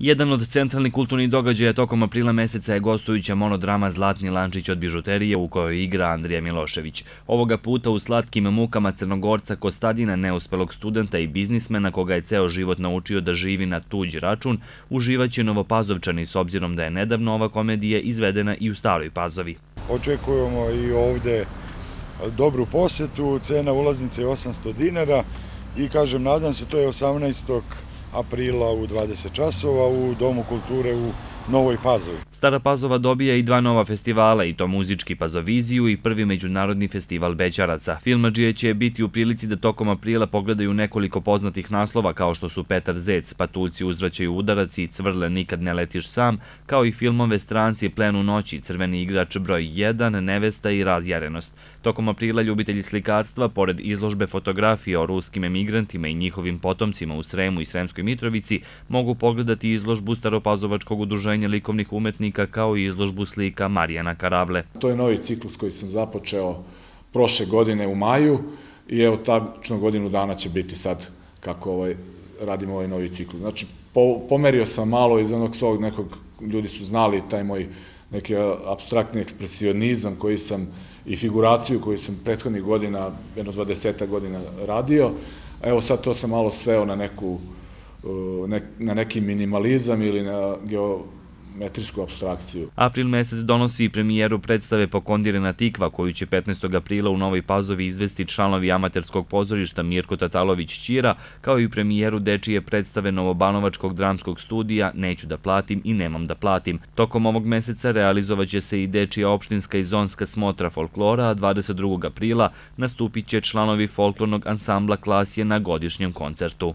Jedan od centralnih kulturnih događaja tokom aprila meseca je gostujuća monodrama Zlatni lančić od bižuterije u kojoj igra Andrija Milošević. Ovoga puta u slatkim mukama crnogorca Kostadina, neuspelog studenta i biznismena koga je ceo život naučio da živi na tuđ račun, uživaće Novopazovčani s obzirom da je nedavno ova komedija izvedena i u Staroj Pazovi. Očekujemo i ovde dobru posetu, cena ulaznice je 800 dinara i kažem, nadam se, to je 18 aprila u 20 časova u Domu kulture u Novoj Pazovi. Stara Pazova dobija i dva nova festivala, i to muzički Pazoviziju i prvi međunarodni festival Bećaraca. Filmađije će biti u prilici da tokom aprila pogledaju nekoliko poznatih naslova kao što su Petar Zec, Patuljci uzvraćaju udarac i Cvrle nikad ne letiš sam, kao i filmove Stranci Plenu noći, Crveni igrač broj 1, Nevesta i Razjarenost. Tokom aprila ljubitelji slikarstva, pored izložbe fotografije o ruskim emigrantima i njihovim potomcima u Sremu i Sremskoj Mitrovici, mogu pogledati izložbu Staropazovačkog udruženja likovnih umetnika kao i izložbu slika Marijana Karavle. To je novi ciklus koji sam započeo prošle godine u maju i evo tačno godinu dana će biti sad kako ovaj, radimo ovaj novi ciklus. Znači, pomerio sam malo iz onog svog nekog, ljudi su znali taj moj neki abstraktni ekspresionizam koji sam i figuraciju koju sam prethodnih godina, jedno 20 godina radio. Evo sad to sam malo sveo na neku eh, na neki minimalizam ili na geometrijsku abstrakciju. April mesec donosi i premijeru predstave Pokondirena tikva, koju će 15. aprila u Novoj Pazovi izvesti članovi amaterskog pozorišta Mirko Tatalović-Ćira, kao i premijeru dečije predstave Novobanovačkog dramskog studija Neću da platim i nemam da platim. Tokom ovog meseca realizovat će se i dečija opštinska i zonska smotra folklora, a 22. aprila nastupit će članovi folklornog ansambla Klasije na godišnjem koncertu.